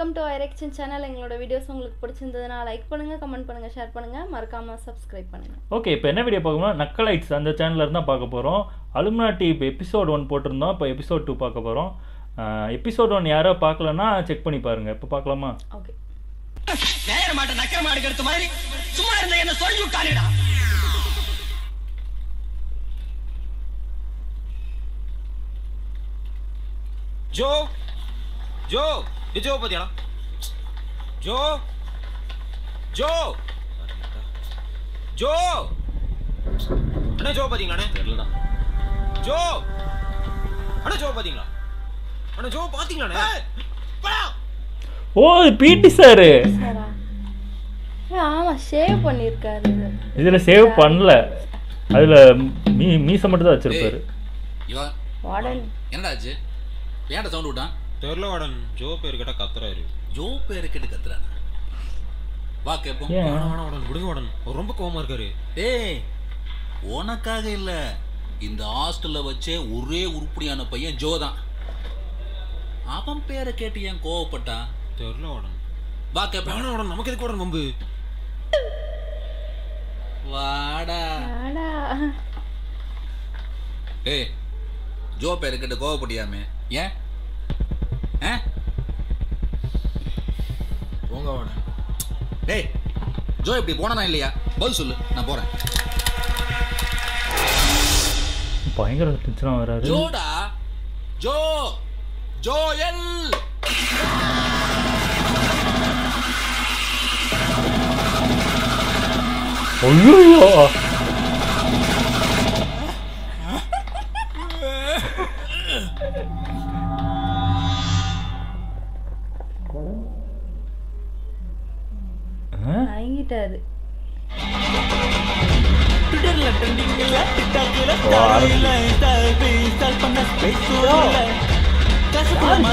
Welcome to ஐரெக்ஷன் channel எங்களோட videos உங்களுக்கு பிடிச்சிருந்ததுன்னா லைக் பண்ணுங்க கமெண்ட் பண்ணுங்க ஷேர் பண்ணுங்க. மறக்காம சப்ஸ்கிரைப் பண்ணுங்க. ஓகே இப்போ என்ன வீடியோ பார்க்கணும்னா நக்கலைட்ஸ் அந்த சேனலில் இருந்தால் பார்க்க போகிறோம் அலுமினாட்டி இப்போ எபிசோட் ஒன் போட்டிருந்தோம் இப்போ எபிசோட் டூ பார்க்க போகிறோம் எபிசோட் ஒன் யாரோ பார்க்கலன்னா செக் பண்ணி பாருங்கள் இப்போ பார்க்கலாமா? ஓகே நேர மாட்ட நக்கர மாடு எடுத்த மாதிரி சும்மா இருந்த என்ன சொல்லி விட்டானேடா ஜோ ஜோ. இது ஜோ பாத்தியாடா ஜோ ஜோ ஜோ அண்ணா ஜோ பாத்தீங்களாண்ணே தெரியலடா ஜோ அண்ணா ஜோ பாத்தீங்களா அண்ணா ஜோ பாத்தீங்களாண்ணே போடா. ஓ பிடி சாரு ஆமா ஷேவ் பண்ணியிருக்காரு இதில் சேவ் பண்ணல அதில் மீ மீசை மட்டும் தான் வச்சுருப்பாரு என்னடா ஆச்சு ஏன்டா சவுண்ட் விட்டான் தெரியல வாடன் ஜோ பேர் கேட்டா கத்துறாரு. ஜோ பேரு கேட்டு கத்துறானா? வா கேப்போம். வேணாம் வாடன் விடுங்க வாடன். அவர் ரொம்ப கோவமா இருக்காரு. டேய் உனக்காக இல்ல. இந்த ஹாஸ்டல்ல வச்சே ஒரே உருப்படியான பையன் ஜோ தான். அவன் பேரை கேட்டு ஏன் கோவப்பட்டான் தெரியல வாடன் வா கேப்பேன் வேணாம் வாடன் நமக்கு எதுக்கு வாடன் வம்பு? வாடா. ஏய் ஜோ பேரை கேட்டு கோவப்பட்டியாமே? ஏன்? போங்க வாடா டேய் ஜோ இப்படி போனானா இல்லையா? பதில் சொல்லு நான் போறேன். பயங்கர டென்ஷனாக வராரு. ஜோடா? ஜோ ஜோ எல் ஐயோ! வாங்கிட்டாரு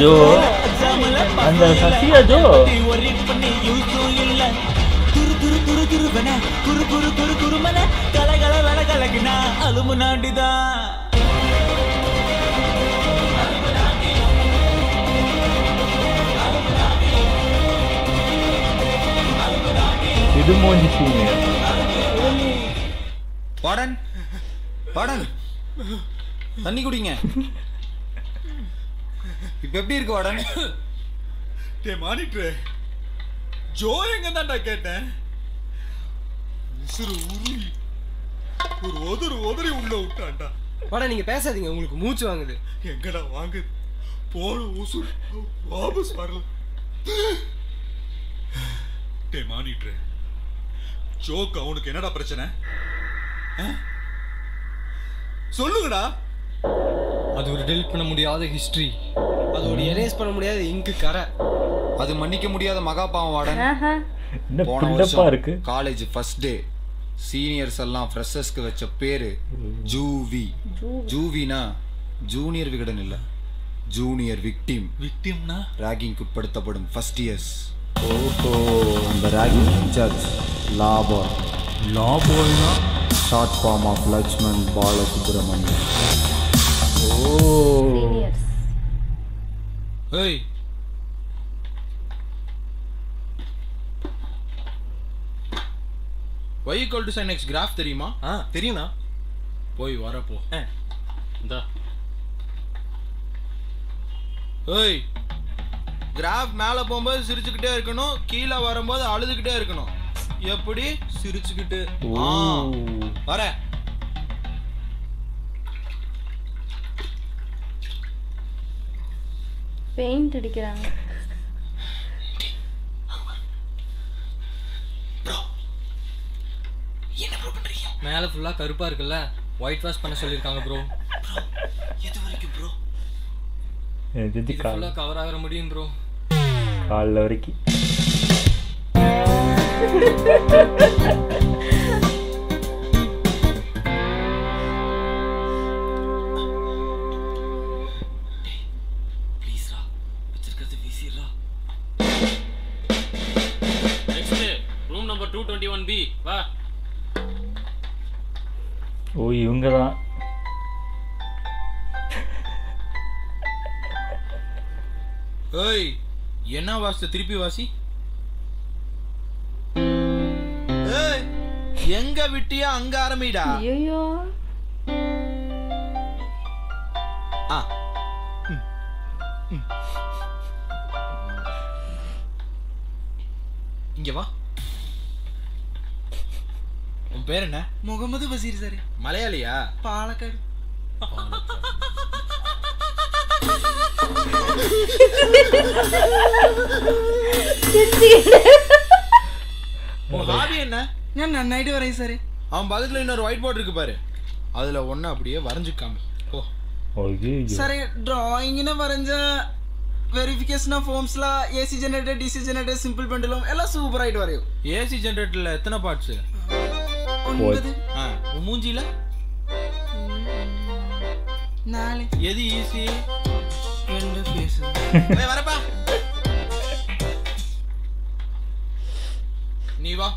ஜோ. அந்த சசியா ஜோ. இது மூஞ்சி சீனியர் வாடன் வாடன். தண்ணி குடிங்க. இப்ப எப்படி இருக்கு வாடன்? டே மானிட்ரு ஜோ எங்க தான்டா கேட்டேன்? உசுறு உருவி ஒரு உதறு உதறி உள்ள விட்டான்டா. வாடா நீங்க பேசாதீங்க. உங்களுக்கு மூச்சு வாங்குது. எங்கடா வாங்குது? போன உசுறு வாபஸ் வரல. டே மானிட்ரு ஜோக்கு அவனுக்கு என்னடா பிரச்சனை? சொல்லுங்கடா. அது ஒரு டெலிட் பண்ண முடியாத ஹிஸ்டரி அது ஒரு எரேஸ் பண்ண முடியாத இங்கு கரை. அது மன்னிக்க முடியாத மகாபாவம் வாடன். போன பில்டப்பா இருக்கு வருஷம் காலேஜ் ஃபர்ஸ்ட் டே சீனியர்ஸ் எல்லாம் ஃப்ரெஷர்ஸ்க்கு வச்ச பேரு ஜூவி. ஜூவினா ஜூனியர் விகடன் இல்ல ஜூனியர் விக்டிம் விக்டிம்னா ராகிங் உட்படுத்தப்படும் ஃபர்ஸ்ட் இயர்ஸ் ஓஹோ அந்த ராகிங் இன்சார்ஜ் லாபாய் லாபோய்னா short form of Lakshman Balasubramanian O seniors ஏய் y equal to sin x graph தெரியுமா ஆ தெரியும்ண்ணா போய் வரப்போ இந்தா ஏய் கிராஃப் மேலே போகும்போது சிரிச்சுக்கிட்டே இருக்கணும். கீழே வரும்போது அழுதுகிட்டே இருக்கணும். எப்படி? சிரிச்சுக்கிட்டு. ஆ வர பெயிண்ட் அடிக்கிறாங்க. மேல ஃபுல்லா கருப்பா இருக்குல்ல? ஒயிட் வாஷ் பண்ண சொல்லிருக்காங்க ப்ரோ எது வரைக்கும் ப்ரோ இது இது கால் ஃபுல்லா கவர் ஆகிற முடியும் ப்ரோ காலில் வரைக்கும் பாஸ்ட் திருப்பி வாசி. எங்க விட்டியா அங்க ஆரம்பிடா. ஐயோ இங்க வா. உன் பேர் என்ன? முகமது பசீர் சார். மலையாளியா? பாலக்காடு. என்ன? என்ன நைட்டு வரையும் சரி. அவன் பக்கத்துல இன்னொரு ஒயிட் போர்டு பாரு. அதுல ஒன்னு அப்படியே வரைஞ்சுக்காம. ஓ சரி டிராயிங்னு வரைஞ்ச verification ஃபார்ம்ஸ்ல AC generator DC generator simple pendulum எல்லாம் சூப்பர் வரையும். ஏசி ஜெனரேட்டர்ல எத்தனை பார்ட்ஸ் ஒன்பது. மூஞ்சில நாலு. எது ஈஸி என்று பேசு வரப்பா நீ வா.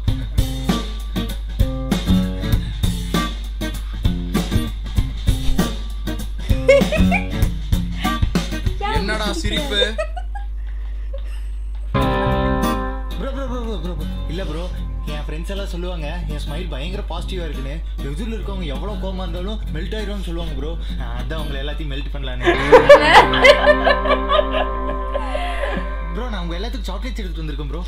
என்னடா சிரிப்பு? இல்ல ப்ரோ என் ஃப்ரெண்ட்ஸ் எல்லாம் சொல்லுவாங்க என் ஸ்மைல் பயங்கர பாசிட்டிவாக இருக்குன்னு. எதிரில் இருக்கவங்க எவ்வளோ கோமா இருந்தாலும் மெல்ட் ஆயிரும்னு சொல்லுவாங்க ப்ரோ அதான் உங்களை எல்லாத்தையும் மெல்ட் பண்ணலான்னு. ப்ரோ நான் உங்க எல்லாத்துக்கும் சாக்லேட்ஸ் எடுத்துட்டு வந்திருக்கேன் ப்ரோ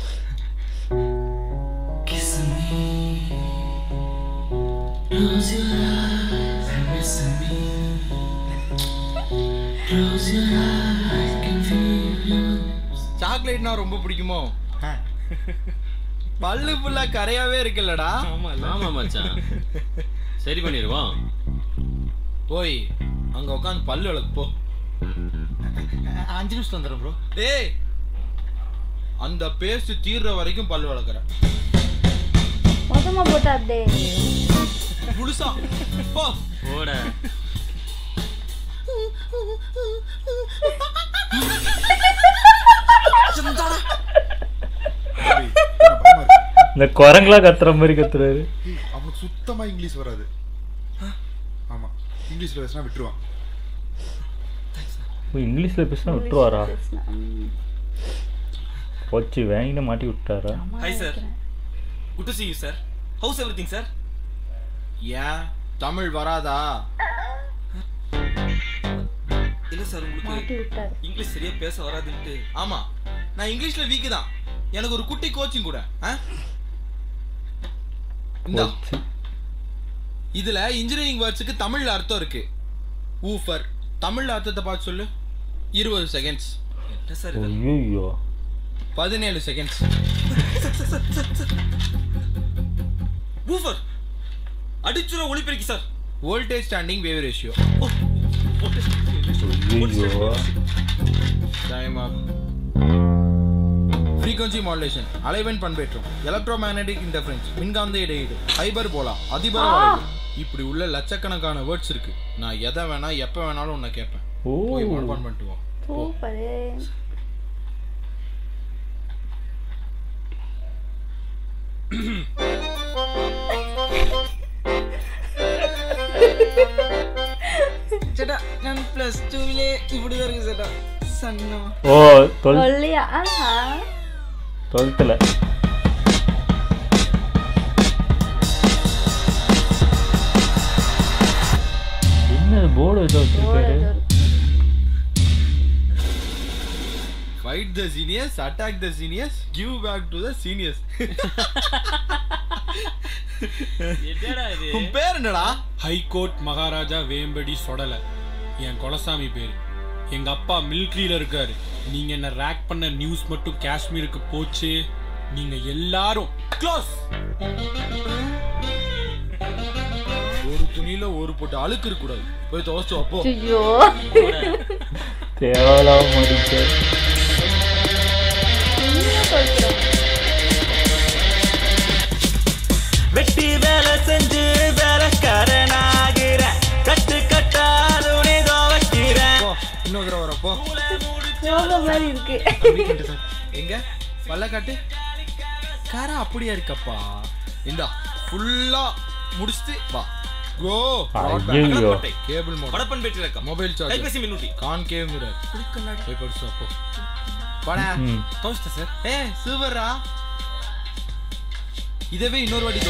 சாக்லேட்னா ரொம்ப பிடிக்குமோ? பல்லு ஃபுல்லா கரையாவே இருக்குல்லடா. ஆமா மச்சான். சரி பண்ணிடுவோம் போய் அங்க உட்காந்து பல்லு விளக்கு போ. அஞ்சு நிமிஷம் வந்துடுறேன் ப்ரோ டேய். அந்த பேஸ்ட் தீர்ற வரைக்கும் பல்லு விளக்குற மொத்தமா போட்டா அப்படியே முழுசா போ ஓட இந்த குரங்களா கத்துற மாதிரி கத்துறாரு. அவனுக்கு சுத்தமா இங்கிலீஷ் வராது. ஆமா. இங்கிலீஷ்ல பேசினா விட்டுருவான். இங்கிலீஷ்ல பேசினா விட்டுருவாரா. போச்சு வேங்கின மாட்டி விட்டாரா? Hi sir good to see you sir how's everything sir ஏன் தமிழ் வராதா? இல்ல சார் உங்களுக்கு இங்கிலீஷ் சரியா பேச வராதுன்ட்டு. ஆமா நான் இங்கிலீஷ்ல வீக்கு தான். எனக்கு ஒரு குட்டி கோச்சிங் கூட ஆ? இந்தா இதுல இன்ஜினியரிங் வேர்ட்ஸுக்கு தமிழ்ல அர்த்தம் இருக்கு. ஊஃபர் தமிழ்ல அர்த்தத்தை பார்த்து சொல்லு. இருபது செகண்ட்ஸ் என்ன சார் ஐயோ பதினேழு செகண்ட்ஸ் பூஃபர் அடிச்சுர ஒளிபெருக்கி sir. Voltage standing wave ratio ஐயோ டைம் ஆஃப் ஃப்ரீக்வன்சி மாடுலேஷன் அலைவெண் பண்பேற்றம் எலக்ட்ரோ மேக்னெட்டிக் இன்டர்ஃபரன்ஸ் மின்காந்த இடையீடு ஹைபர் போலா அதிபர வளைவு இப்படி உள்ள லட்சக்கணக்கான வேர்ட்ஸ் இருக்கு நான் எதை வேணா எப்ப வேணாலும் உன்னை கேட்பேன் ஓ போய் மனப்பாடம் பண்ணிட்டு வா சூப்பரு ചേട്ടാ ഞാൻ പ്ലസ് ടുവിലെ ഇവിടെ ഇറങ്ങി ചേട്ടാ സണ്ണോ ஓ டுவெல் சொல்லியா ஆஹா டுவெல்த்தில். என்ன போர்டு ஏதோ வச்சிருக்காரு? Fight the seniors attack the seniors give back to the seniors உன் பேர் என்னடா? High court Maharaja Vembadi Sudalai. என் கொலசாமி பேர். எங்க அப்பா மிலிட்ரியில இருக்காரு. நீங்க என்ன ரேக் பண்ண நியூஸ் மட்டும் காஷ்மீருக்கு போச்சு? நீங்க எல்லாரும் க்ளோஸ் ஒரு துணியில ஒரு போட்டு அழுக்கு இருக்க கூடாது போய் துவச்சு அப்போ ஐயோ. வெட்டி வேலை செஞ்சு இன்னொரு தடவை வரப்போ மாதிரி இருக்கு? எங்க? பல்ல காட்டு காரா அப்படியா இருக்கப்பா? இந்தா ஃபுல்லா முடிச்சுட்டு வா. கோ ஐயோ கேபிள் மோட் வடப்பன் பேட்டி ரக்கம் மொபைல் சார்ஜ் கைபேசி மின்னூட்டி. கான் கேவ் மிரர் போய் படிச்சு அப்போ வாடா. ம். தோஸ்ட சார் ஏ சூப்பர்ரா இதவே இன்னொரு வாட்டி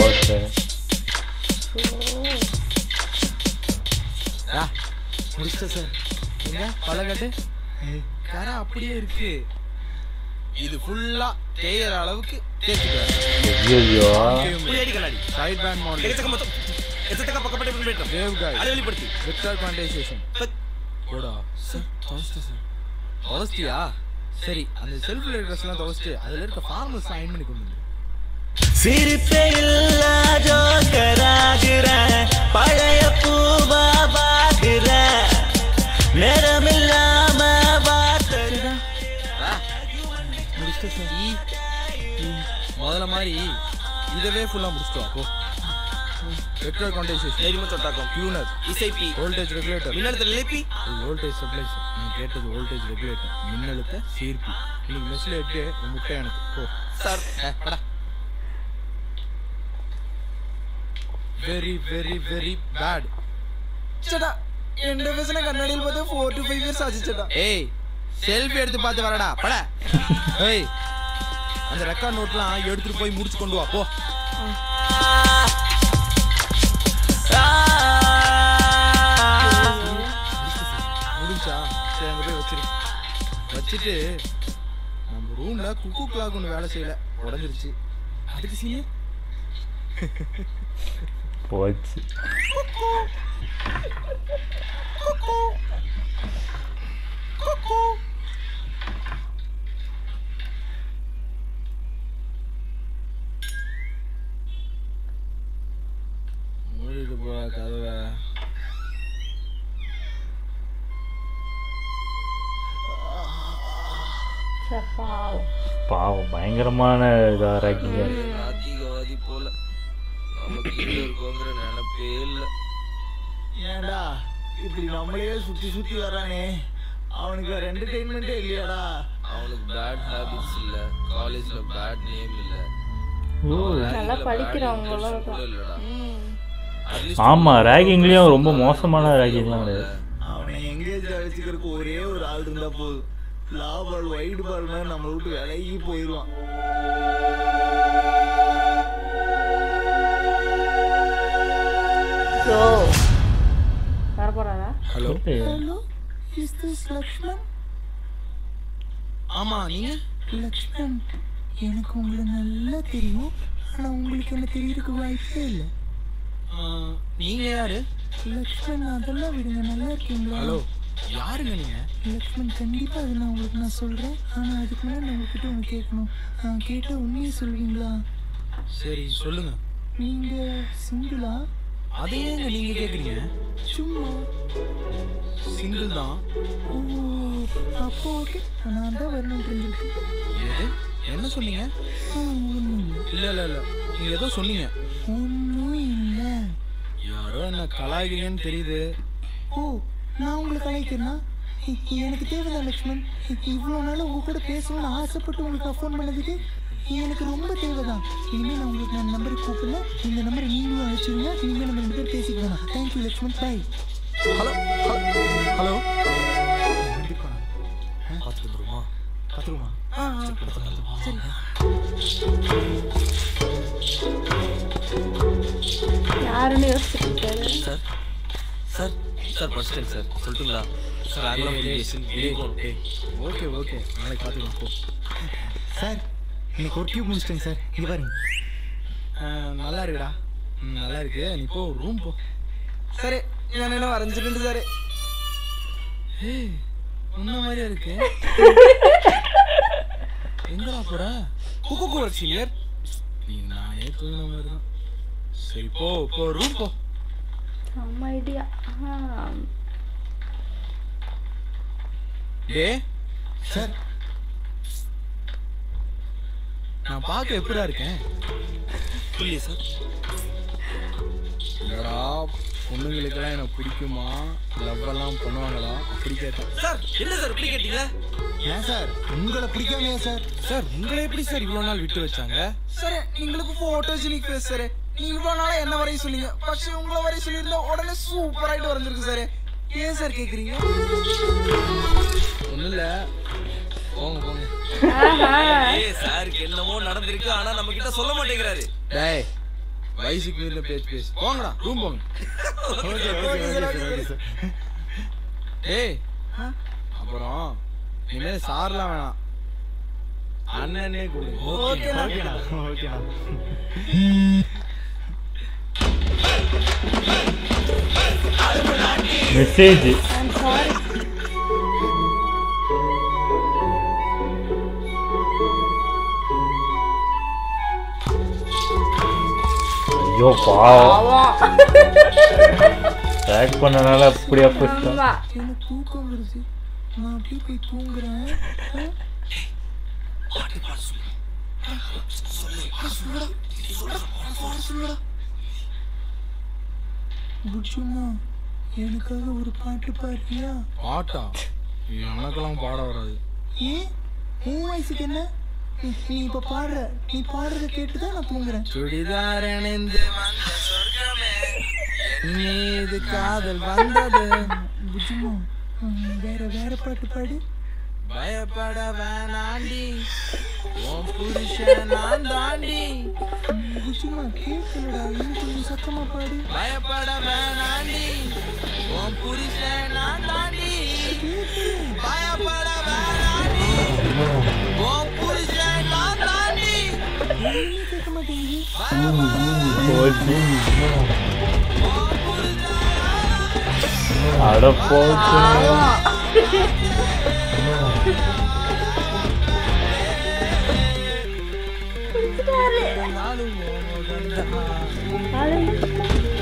ஓகே முடிச்சிட்ட சார். எங்க பழகட்டு கரை அப்படியே இருக்கு. இது ஃபுல்லா தேயற அளவுக்கு தேய்ச்சிட்டாரு ஐயோ சைட் பேண்ட் மாடல் வேவ் காய் வெக்டர் குவான்டைசேஷன் போடா. சார் துவச்சிட்டு சார். துவச்சிட்டியா? சரி அந்த செல்ஃப் ட்ரெஸ்லாம் துவச்சிட்டு அதுல இருக்க ஃபார்மல்ஸ் அயன் பண்ணி கொண்டு வந்து. சிரிப்பே இல்ல ஜோக்கராகிற பழைய பூவா பாக்குற முடிச்சிட்டு சார் முதல்ல மாதிரி இதவே ஃபுல்லா முடிச்சிட்டோம். அப்போ வெக்டர் குவான்டைசேஷன் எரிம தொட்டாக்கம். டியூனர் இசைப்பி. வோல்டேஜ் ரெகுலேட்டர் மின்னழுத்த நிலைப்பி வோல்டேஜ் ஸ்டெபிளைசர் நான் கேட்டது வோல்டேஜ் ரெகுலேட்டர் மின்னழுத்த சீர்ப்பி. இன்னைக்கு மெஸ்ல எட்டு முட்டை எனக்கு. போ. Sir. Very very very bad ചേട്ടാ എന്റെ ഫേസിനെ കണ്ണാടിയിൽ പോയത് four to five years Achu ചേട്ടാ ஏய் செல்ஃபி எடுத்து பார்த்து வரடா பட ஏய் அந்த ரெக்கார்ட் நோட்லாம் எடுத்துட்டு போய் முடிச்சு கொண்டு வா போ முடிஞ்சா சரி அங்க போய் வச்சிரு வச்சுட்டு நம்ம ரூம்ல குக்கு கிளாக் ஒன்று வேலை செய்யல உடஞ்சிருச்சு அதுக்கு சீனு போச்சு. மூடிட்டு போ கதவை. பாவம். பயங்கரமான இதா ராக்கிங்க அதிகவாதி போல இருக்கோங்கிற நினைப்பே இல்ல. ஏன்டா இப்படி நம்மளையே சுத்தி சுத்தி வரானே அவனுக்கு வேற என்டர்டெயின்மெண்ட்டே இல்லையாடா. அவனுக்கு பேட் ஹாபிட்ஸ் இல்ல. காலேஜ்ல பேட் நேம் இல்ல. நல்லா படிக்கிறவங்களும் இல்லடா. ஆமா ரேகிங்லயும் ரொம்ப மோசமான ரேகிங்லாம் கிடையாது. அவனை எங்கேஜ் வச்சுக்கிறதுக்கு ஒரே ஒரு ஆள் இருந்தா போதும். லா பால் வைடு பால் மாதிரி நம்ம விட்டு விலகி போயிடுவான் so வரப்போறாரா hello hello is this Lakshman ஆமா நீங்க? லக்ஷ்மண் எனக்கு உங்களை நல்லா தெரியும். ஆனா உங்களுக்கு என்ன தெரியறதுக்கு வாய்ப்பே இல்லை. ஆ, நீங்க யாரு? லக்ஷ்மண் அதெல்லாம் விடுங்க. நல்லா இருக்கீங்களா? ஹலோ யாருங்க நீங்க? லக்ஷ்மண் கண்டிப்பா அதை நான் உங்களுக்கு நான் சொல்றேன். ஆனா அதுக்கு முன்னாடி நான் உங்ககிட்ட ஒன்று கேட்கணும். நான் கேட்ட உண்மையை சொல்வீங்களா? சரி சொல்லுங்க. நீங்க சிங்கிளா? அதை ஏங்க நீங்க கேக்குறீங்க. சும்மா. சிங்கிள் தான். அப்போ ஓகே நான் தான் வரணும் எது? என்ன சொன்னீங்க? இல்லை. இல்ல இல்ல நீங்க ஏதோ சொன்னீங்க. ஒன்றும் இல்லை. யாரோ என்ன கலாய்க்கிறீங்கன்னு தெரியுது. ஓ நான் உங்களை கலாய்க்கிறேன்னா எனக்கு தேவைதான் லக்ஷ்மண். இவ்வளோ நாள் உங்க கூட பேசணும்னு ஆசைப்பட்டு உங்களுக்கு ஃபோன் பண்ணதுக்கு எனக்கு ரொம்ப தேவைதான். இனிமேல் நான் உங்களுக்கு நான் நம்பருக்கு கூப்பிடல. இந்த நம்பரை நீங்களும் அழைச்சிருங்க இனிமேல் நம்ம ரெண்டு பேரும் பேசிக்கலாம். Thank you Lakshman bye hello hello பார்த்துட்டு வந்துருமா பார்த்துருமா யாருன்னு யோசிச்சுட்டு இருக்காரு சார் சார். சார். படிச்சிட்டேன் சார். சொல்லட்டுங்களா சார் ஆங்கிலம் ஓகே ஓகே. நாளைக்கு பார்த்துக்கலாம் போ. சார் இன்னைக்கு ஒரு டியூப் முடிச்சிட்டேங்க சார். இது பாருங்க. நல்லா இருக்குடா. நல்லா இருக்கு. நீ போ ரூம் போ. சரி நான் என்ன வரைஞ்சிட்டு சார்? ஏய் உன்ன மாதிரியா இருக்கு. எங்கடா போற? குக்கு கூட சீனியர் நீ நானே தூங்கின மாதிரி தான். சரி போ போ ரூம் போ. ஆமா ஐடியா டே சார் நான் பார்க்க எப்படா இருக்கேன்? புரியல சார் என்னடா பொண்ணுங்களுக்கெல்லாம் எனக்கு பிடிக்குமா? லவ்வெல்லாம் பண்ணுவாங்களா? அப்படி கேட்டேன் சார் என்ன சார் இப்படி கேட்டீங்க? ஏன் சார் உங்களை பிடிக்காமையா சார் சார் உங்களை எப்படி சார் இவ்வளோ நாள் விட்டு வச்சாங்க? சார் எங்களுக்கு ஃபோட்டோஸ் ஃபேஸ் சார் நீ இவ்வளோ நாளாக என்ன வரையும் சொல்லிங்க பட்சே உங்களை வரையும் சொல்லியிருந்தா உடனே சூப்பராகிட்டு வரைஞ்சிருக்கு சார் ஏன் சார் கேட்குறீங்க ஒன்றும் இல்லை. போங்க போங்க. சாருக்கு என்னமோ நடந்திருக்கு ஆனா நம்ம கிட்ட சொல்ல மாட்டேங்கிறாரு. டேய் வயசுக்கு மீறின பேச்சு பேசு. போங்கடா ரூம் போங்க. டேய் அப்புறம் இனிமேல் சார்லாம் வேணாம். அண்ணனே கொடு. ஓகேண்ணா. ஓகேண்ணா. மெசேஜ் ஐயோ பாவம். டேக் பண்ணனால அப்படியே போயிட்டான் எனக்கு தூக்கம் வருது நான் அப்படியே போய் தூங்குறேன் ஆ? புச்சுமா எனக்காக ஒரு பாட்டு பாடுறியா? பாட்டா? எனக்கெல்லாம் பாட வராது. ஏன்? உன் வயசுக்கு என்ன? நீ இப்ப பாடுற நீ பாடுறத கேட்டுதான் நான் தூங்குறேன். சுடிதார் அணிந்து வந்த சொர்க்கமே மீது காதல் வந்தது. புஜுமா வேற வேற பாட்டு பாடு. பயப்பட வேணாண்டி உன் புருஷன் நான் தாண்டி. புஜுமா கேட்கலடா இன்னும் கொஞ்சம் சத்தமா பாடு. பயப்பட வேணாண்டி உன் புருஷன் நான் தாண்டி. பயப்பட வேணாண்டி.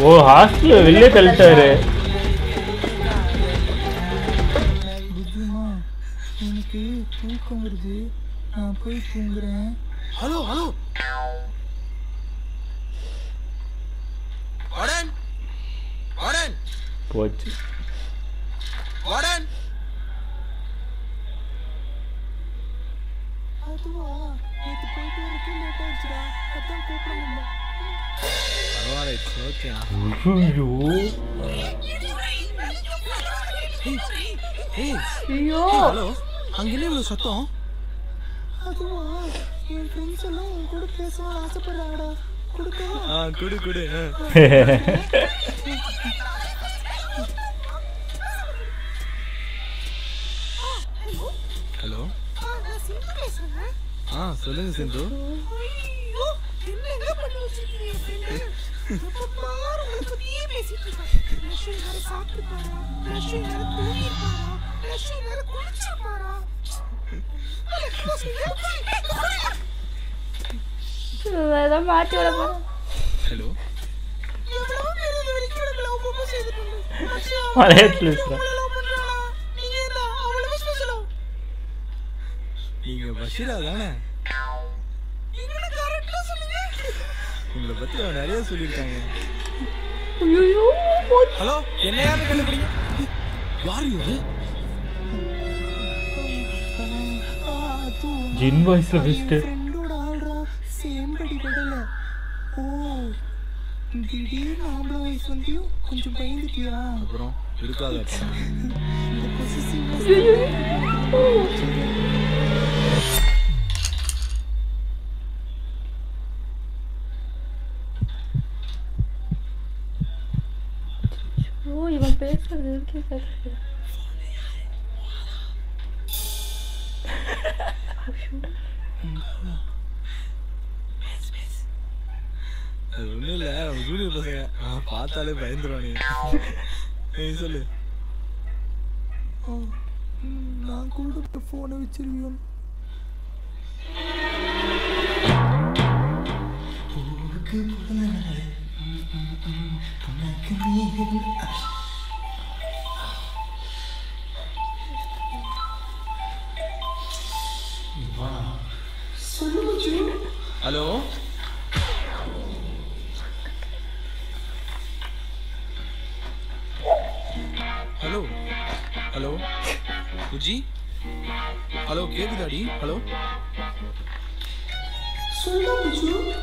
ஓ ஹாஸ்டல் வெளியே தள்ளிட்டாரு. புஜுமா எனக்கு தூக்கம் வருது. நான் போய் தூங்குறேன். ஹலோ ஹலோ வார்டன் வார்டன் போச்சு வார்டன் அதுவா நேற்று போயிட்டு வரக்கே லேட் ஆயிடுச்சுடா அதான் கூப்பிட முடியல பரவாயில்ல இட்ஸ் ஓகே ஐயோ. அங்க என்ன இவ்வளவு சத்தம்? அதுவா என் ஃப்ரெண்ட்ஸ் எல்லாம் உன் கூட பேசணும்னு ஆசைப்படுறாங்கடா. குடு குடு ஆ சொல்லுங்க சிந்து. மாட்டி விட போறேன். ஹலோ மலையாளத்தில் பேசுகிறேன் நீங்க பஷீரா தானே? உங்களை பத்தி அவன் நிறைய சொல்லியிருக்காங்க. ஹலோ என்ன யாரு கண்டுபிடிங்க? யார் இவரு ஜின் வாய்ஸ்ல ஃப்ரெண்டோட ஆள்ரா சேம்படி விடல ஓ திடீர்னு ஆம்பளை வயசு வந்தியும் கொஞ்சம் பயந்துட்டியா? அப்புறம் இருக்காத இந்த பொசிசிவ்னஸ் ஓ இவன் பேசுறது இருக்கே கேட்குது அது நம்ம ஜூனியர் பசங்க பார்த்தாலே பயந்துருவாங்க நீ சொல்லு ஓ, நான் கூட ஃபோனை வச்சிருவியோம் பிறந்த நாள். உனக்கு நீ hello hello hello Puji hello கேக்குதாடி hello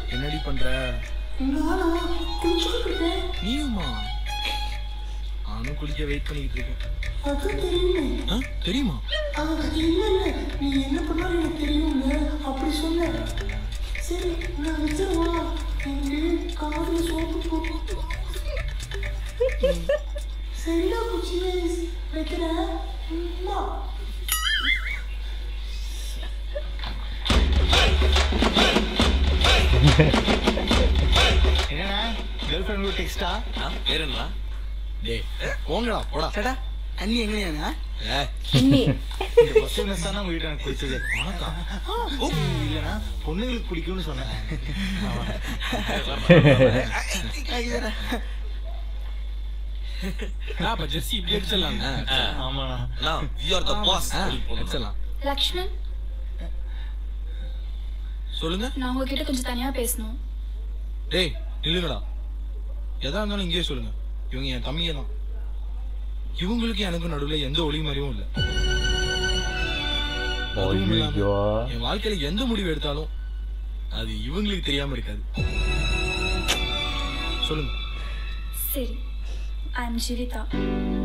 என்னடி பண்ற? நானா குளிச்சுக்கிட்டு இருக்கேன் நீயுமா? நானும் குளிக்க வெயிட் பண்ணிக்கிட்டு இருக்கேன். அது தெரியுமே. ஆ தெரியுமா? ஆ, இல்ல இல்ல நீ என்ன பண்ணாலும் எனக்கு தெரியும்ல. அப்படி சொன்ன சரி நான் வச்சிருவா எனக்கு காதுல சோப்பு போட்டு சரிடா குச்சி. வைக்கிறேன். அம்மா. என்னடா கேர்ள்ஃப்ரெண்ட் கூட டெக்ஸ்டா வேறுங்களா டே போங்கடா போடா. சடா அண்ணி எங்கேயாண்ணா பொண்ணுங்களுக்கு பிடிக்கும்னு சொன்னேன். அப்ப ஜெர்சி இப்படி அடிச்சிடலாம் ஆமாண்ணா. யூ ஆர் தி பாஸ் அடிச்சிடலாம். சொல்லுங்க. நான் உங்ககிட்ட கொஞ்சம் தனியா பேசணும். டேய் நில்லுங்கடா. எதா இருந்தாலும் இங்கேயே சொல்லுங்க. இவங்க என் தம்பியே தான். இவங்களுக்கு எனக்கும் நடுவுல எந்த ஒளி மறைவும் இல்லை. என் வாழ்க்கையில எந்த முடிவு எடுத்தாலும் அது இவங்களுக்கு தெரியாம இருக்காது. சொல்லுங்க. சரி. ஐ எம் ஜீவிதா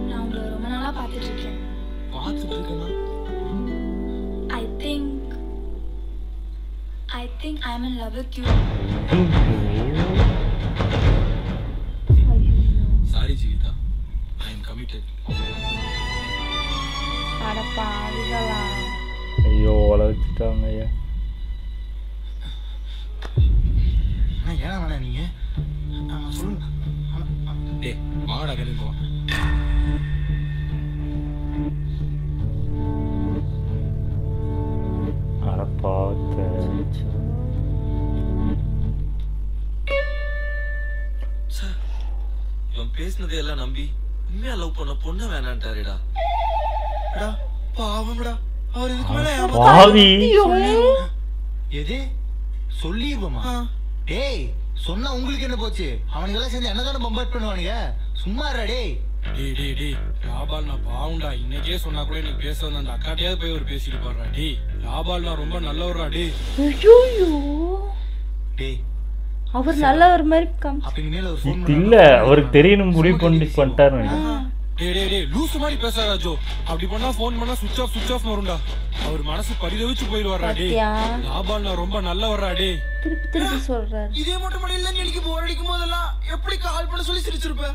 நான் உங்களை ரொம்ப நாளா பார்த்துட்டு இருக்கேன் பார்த்துட்டு இருக்கேன்னா I think I think I am in love with you ஐயோ வள வச்சுட்டாங்க ஐயா ஏன்னா வேணாம் நீங்க சொல்லுங்க. பேசினதை எல்லாம் நம்பி உண்மையா லவ் பண்ண பொண்ணு வேணான்ட்டாருடா. டா பாவம்டா. அவர் இதுக்கு மேல பாவி. எது? சொல்லிடுவோமா டேய் சொன்னா உங்களுக்கு என்ன போச்சு? அவனுங்க எல்லாம் சேர்ந்து என்னதானே பம்பாட் பண்ணுவானுங்க? சும்மா டேய். டேய் டேய் டேய். லாபால் நான் பாவுண்டா இன்னைக்கே சொன்னா கூட எனக்கு பேச வந்தா அக்காட்டையாவது போய் ஒரு பேசிட்டு போடுறா டேய். லாபால் நான் ரொம்ப நல்லவரா டேய். டேய் அவர் நல்லவர் மாதிரி கம் அப்ப இனிமேல் ஒரு ஃபோன் இது இல்ல அவருக்கு தெரியணும் முடிவு பண்ணி பண்ணிட்டாரு டேய் டேய் டேய் லூசு மாதிரி பேசாதா ஜோ. அப்படி பண்ணா ஃபோன் பண்ணா சுவிட்ச் ஆஃப் சுவிட்ச் ஆஃப் வரும்டா. அவர் மனசு பரிதவிச்சு போயிடுவாரா டேய். பாத்தியா? லாபால் நான் ரொம்ப நல்லவரா டேய். திருப்பி திருப்பி சொல்றாரு. இதே மட்டும் இல்லைன்னு எனக்கு போர் அடிக்கும் போதெல்லாம் எப்படி கால் பண்ண சொல்லி சிரிச்சிருப்ப?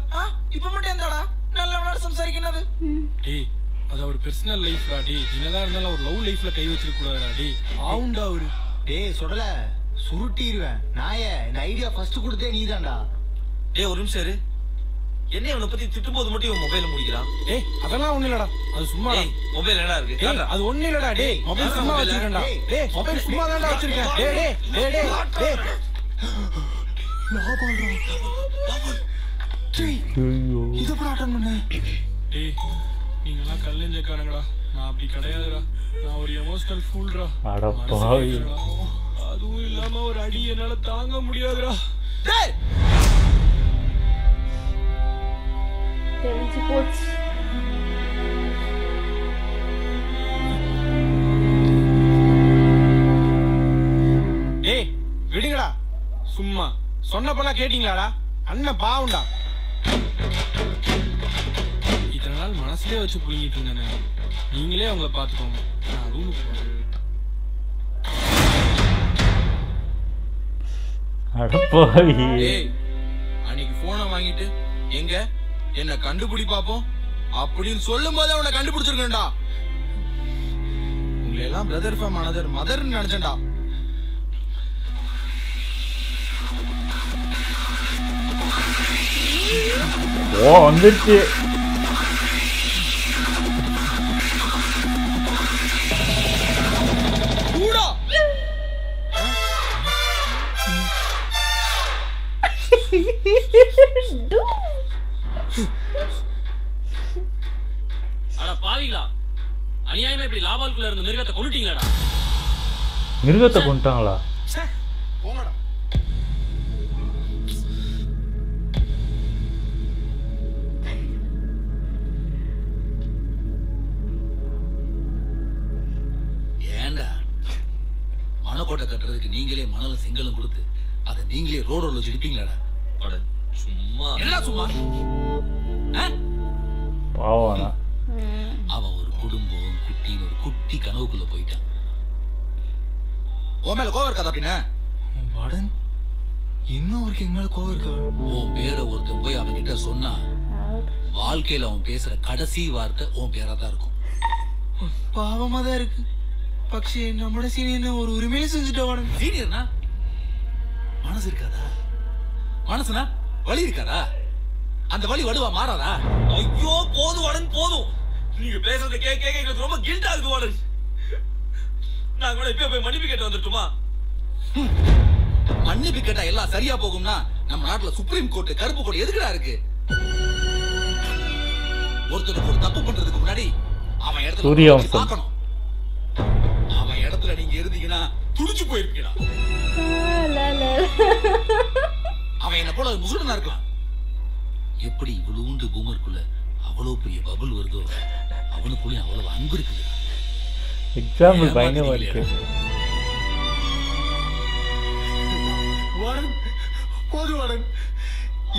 இப்ப மட்டும் எந்தாடா நல்லவனா சம்சாரிக்கிறது. டேய் அது அவர் பர்சனல் லைஃப்டா டேய். என்னதான் இருந்தாலும் அவர் லவ் லைஃப்ல கை வச்சிருக்க கூடாதுடா டேய். ஆவுண்டா அவரு. டேய் சொல்லல. சுருட்டிடுவேன் நாயே இந்த ஐடியா ஃபர்ஸ்ட் கொடுத்தே நீதான்டா. டேய் ஒரு நிமிஷம் இரு. என்ன இவனை பத்தி திட்டும்போது மட்டும் இவன் மொபைல முடிக்கிறான். டேய் அதெல்லாம் ஒண்ணு இல்லடா. அது சும்மா டேய் மொபைல் என்னடா இருக்கு? டேய். அது ஒண்ணு இல்லடா டேய். மொபைல் சும்மா? வச்சிருக்கேன்டா. டேய், டேய் மொபைல் சும்மா தான்டா வச்சிருக்கேன். டேய் டேய் டேய் டேய். டேய் இது கூட அட்டன் பண்ண. டேய் நீங்கலாம் கல்லஞ்சக்காரங்கடா. நான் அப்படி கிடையாதுடா. நான் ஒரு எமோஷனல் ஃபூல்டா அட பாவி. அதுவும் இல்லாம ஒரு அடி என்னால தாங்க முடியாதுடா. தெரிஞ்சு போச்சு. விடுங்கடா. சும்மா. சொன்னப்பெல்லாம் கேட்டீங்களாடா? அண்ணன் பாவுண்டா. இத்தனை நாள் மனசுலயே வச்சு புழுங்கிட்டு இருந்தேனே. நீங்களே அவங்கள பாத்துக்கோங்க நான் ரூமுக்கு போறேன். அன்னைக்கு போனை வாங்கிட்டு எங்க? என்ன கண்டுபிடி பாப்போம் அப்படின்னு சொல்லும் போதே உன்னை கண்டுபிடிச்சிருக்கேன்டா உங்களை எல்லாம் பிரதர் ஃபார்ம் மதர்னு நினைச்சேன்டா. ஓ வந்துருச்சு. அட பாவிங்களா அநியாயமா இப்படி லாபாலுக்குள்ள இருந்த மிருகத்தை கொண்டுட்டீங்களாடா மிருகத்தை கொண்டுட்டாங்களா போங்கடா. ஏன்டா மணக்கோட்டை கட்டுறதுக்கு நீங்களே மணலும் செங்கலும் கொடுத்து அதை நீங்களே ரோடு வச்சு எடுப்பீங்களாடா சாப்பாடு சும்மா என்னடா சும்மா? பாவானா? அவன் ஒரு குடும்பம் குட்டின்னு ஒரு குட்டி கனவுக்குள்ள போயிட்டான். உன் மேல இருக்காதா அப்படின்னா வடன் இன்னும் அவருக்கு எங்க மேல கோவம் இருக்கா? உன் பேர ஒருத்தன் போய் அவன் கிட்ட சொன்னா வாழ்க்கையில அவன் பேசுற கடைசி வார்த்தை உன் பேரா தான் இருக்கும். பாவமா தான் இருக்கு. பக்ஷே நம்மட சீனியர் ஒரு உரிமையில செஞ்சுட்டா வடன். சீனியர்னா? மனசு இருக்காதா? மனசுனா வலி இருக்காதா? அந்த வலி வடுவா மாறாதா? ஐயோ போதும் வார்டன் போதும். நீங்க பேசுறத கேட்க கேட்க எங்களுக்கு ரொம்ப கில்ட் ஆகுது வார்டன் நாங்க கூட இப்பயே போய் மன்னிப்பு கேட்டு வந்துட்டுமா மன்னிப்பு கேட்டா எல்லாம் சரியா போகும்னா நம்ம நாட்டுல சுப்ரீம் கோர்ட் கருப்பு கோர்ட் எதுக்குடா இருக்கு? ஒருத்தருக்கு ஒரு தப்பு பண்றதுக்கு முன்னாடி அவன் இடத்துல. பார்க்கணும். அவன் இடத்துல நீங்க இருந்தீங்கன்னா துடிச்சு போயிருப்பீங்களா அவன் என்ன போல முசுடனா இருக்கலாம். எப்படி இவ்வளவுண்டு பூமருக்குள்ள அவ்வளவு பெரிய பபுள் வருதோ அவனுக்குள்ளயும் அவ்வளவு அன்பு இருக்குது. எக்ஸாம்பிள் பயங்கரமா இருக்கு. வாடன் போதும் வாடன்.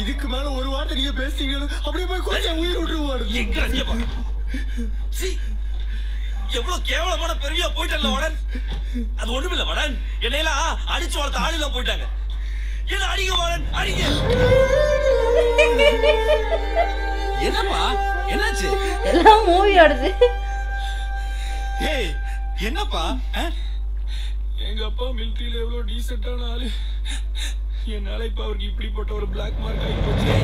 இதுக்கு மேல ஒரு வார்த்தை நீங்க பேசுறீங்கன்னு அப்படியே போய் கொஞ்சம் உயிர் விட்டுரு வாடன். எங்க ரசிகப்பா? சீ, எவ்வளவு கேவலமான பெருமையா போயிட்டல வடன்? அது ஒண்ணுமில்ல வடன். என்னையெல்லாம் அடிச்சு வளர்த்த ஆளுலாம் போயிட்டாங்க. என்ன அடிங்க வடன் அடிங்க என்னப்பா என்னாச்சு? எல்லாம் மூவியோடது ஏய் என்னப்பா? எங்க அப்பா மிலிட்டரியில எவ்வளவு டீசென்டான ஆளு. என்னால இப்ப அவருக்கு இப்படிப்பட்ட ஒரு பிளாக் மார்க் ஆகி போச்சு.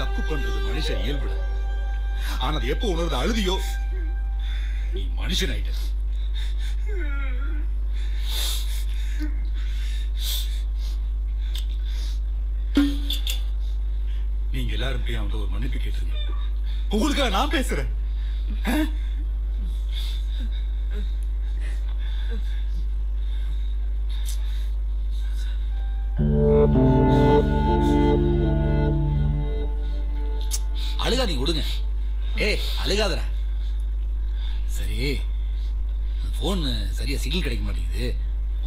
தப்பு பண்றது மனுஷன் இயல்புட. ஆனா அது எப்போ உணர்ந்து அழுதியோ நீ மனுஷன் ஆயிட்ட போய் ஒரு மன்னிப்பு கேட்டுருங்க உங்களுக்காக நான் பேசுறேன். அழுகா அழுகாதீங்க விடுங்க. ஏய் அழுகாதடா. சரி. ஃபோன் சரியா சிக்னல் கிடைக்க மாட்டேங்குது.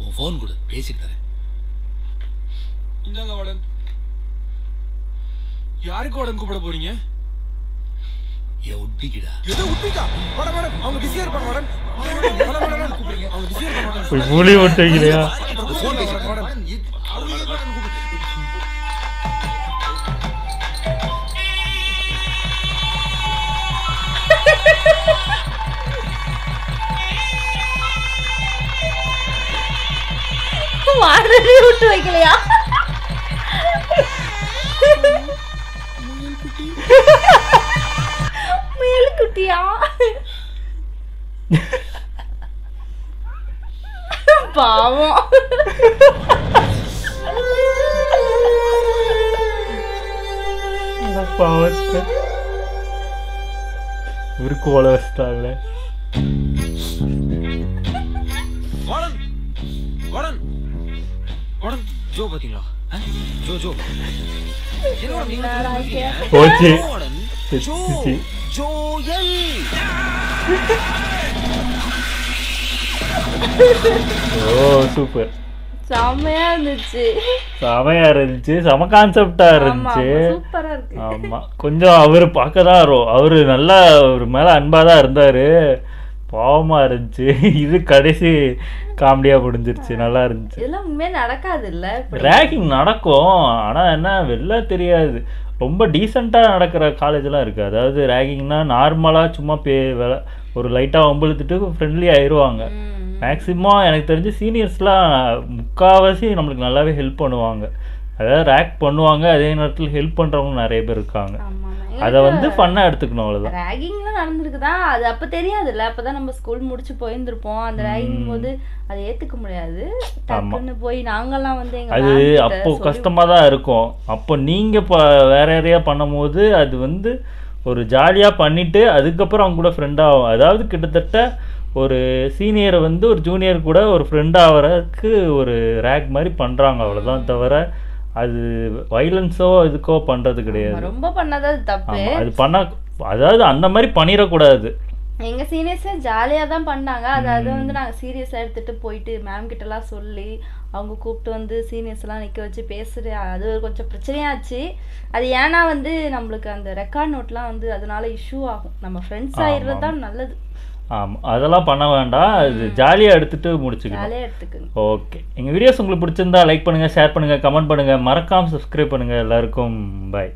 உன் ஃபோன் கொடு பேசிட்டு தரேன். இந்தாங்க வார்டன் யாருக்கு வார்டன் கூப்பிட போறீங்க? என் உட்பிக்கிடா எது அவங்க பிஸியா இருப்பாங்க அவங்க பிஸியா இருப்பாங்க ஃபோன் பேசுறேன் வாடகை விட்டு வைக்கலையா? முயல் குட்டியா பாவம் பாவத்தை இவருக்கு ஓல வச்சிட்டாங்களே வாடன் வாடன் வாடன் ஜோ பாத்தீங்களா? ஜோ ஜோ செத்துச்சு. ஜோயல் ஓ சூப்பர். செம்மையா இருந்துச்சு. செமையா இருந்துச்சு. செம கான்செப்டா ஆமா இருந்துச்சு. சூப்பரா இருக்கு. ஆமா. கொஞ்சம் அவர் பார்க்க தான் அவரு நல்லா அவர் மேல அன்பா தான் இருந்தாரு. பாவமா இருந்துச்சு. இது கடைசி காமெடியா முடிஞ்சிருச்சு. நல்லா இருந்துச்சு. இதெல்லாம் நடக்காது இல்ல ரேகிங் நடக்கும். ஆனா என்ன வெளில தெரியாது. ரொம்ப டீசெண்டாக நடக்கிற காலேஜெலாம் இருக்குது அதாவது ரேகிங்னா நார்மலாக சும்மா பே வேலை ஒரு லைட்டாக வம்பிழுத்துட்டு ஃப்ரெண்ட்லி ஆயிடுவாங்க மேக்ஸிமம் எனக்கு தெரிஞ்சு சீனியர்ஸ்லாம் முக்கால்வாசி நம்மளுக்கு நல்லாவே ஹெல்ப் பண்ணுவாங்க. அதாவது ரேக் பண்ணுவாங்க. அதே நேரத்தில் ஹெல்ப் பண்ணுறவங்க நிறைய பேர் இருக்காங்க. அதை வந்து ஃபன்னாக எடுத்துக்கணும் அவ்வளோதான் ரேகிங்லாம் நடந்திருக்குதா? அது அப்ப தெரியாதுல்ல. அப்பதான் நம்ம ஸ்கூல் முடிச்சு போயிருந்திருப்போம். அந்த ரேகிங் போது அதை ஏத்துக்க முடியாது. டக்குன்னு போய் நாங்கெல்லாம் வந்து அது அப்போ கஷ்டமாக தான் இருக்கும். அப்போ நீங்கள் இப்போ வேற யாரையா பண்ணும்போது அது வந்து ஒரு ஜாலியாக பண்ணிட்டு அதுக்கப்புறம் அவங்க கூட ஃப்ரெண்ட் ஆகும். அதாவது கிட்டத்தட்ட ஒரு சீனியரை வந்து ஒரு ஜூனியர் கூட ஒரு ஃப்ரெண்ட் ஆகிறதுக்கு ஒரு ரேக் மாதிரி பண்ணுறாங்க அவ்வளோதான் தவிர அது வைலன்ஸோ இதுக்கோ பண்ணுறது கிடையாது. ரொம்ப பண்ணாதான் அது தப்பு. அது பண்ண அதாவது அந்த மாதிரி பண்ணிடக்கூடாது. எங்க சீனியர்ஸே ஜாலியா தான் பண்ணாங்க. அது அது வந்து நாங்க சீரியஸா எடுத்துட்டு போயிட்டு மேம் கிட்ட எல்லாம் சொல்லி அவங்க கூப்பிட்டு வந்து சீனியர்ஸ் எல்லாம் நிக்க வச்சு பேசுற அது கொஞ்சம் பிரச்சனையாச்சு. அது ஏன்னா வந்து நம்மளுக்கு அந்த ரெக்கார்ட் நோட்லாம் வந்து அதனால இஷ்யூ ஆகும். நம்ம ஃப்ரெண்ட்ஸ் ஆமா, ஆயிடுறது தான் நல்லது. ஆமாம் அதெல்லாம் பண்ண வேண்டாம். அது ஜாலியாக எடுத்துட்டு முடிச்சுக்கணும். ஓகே எங்கள் வீடியோஸ் உங்களுக்கு பிடிச்சிருந்தா லைக் பண்ணுங்கள் ஷேர் பண்ணுங்கள் கமெண்ட் பண்ணுங்கள் மறக்காமல் சப்ஸ்கிரைப் பண்ணுங்கள் எல்லாருக்கும் பை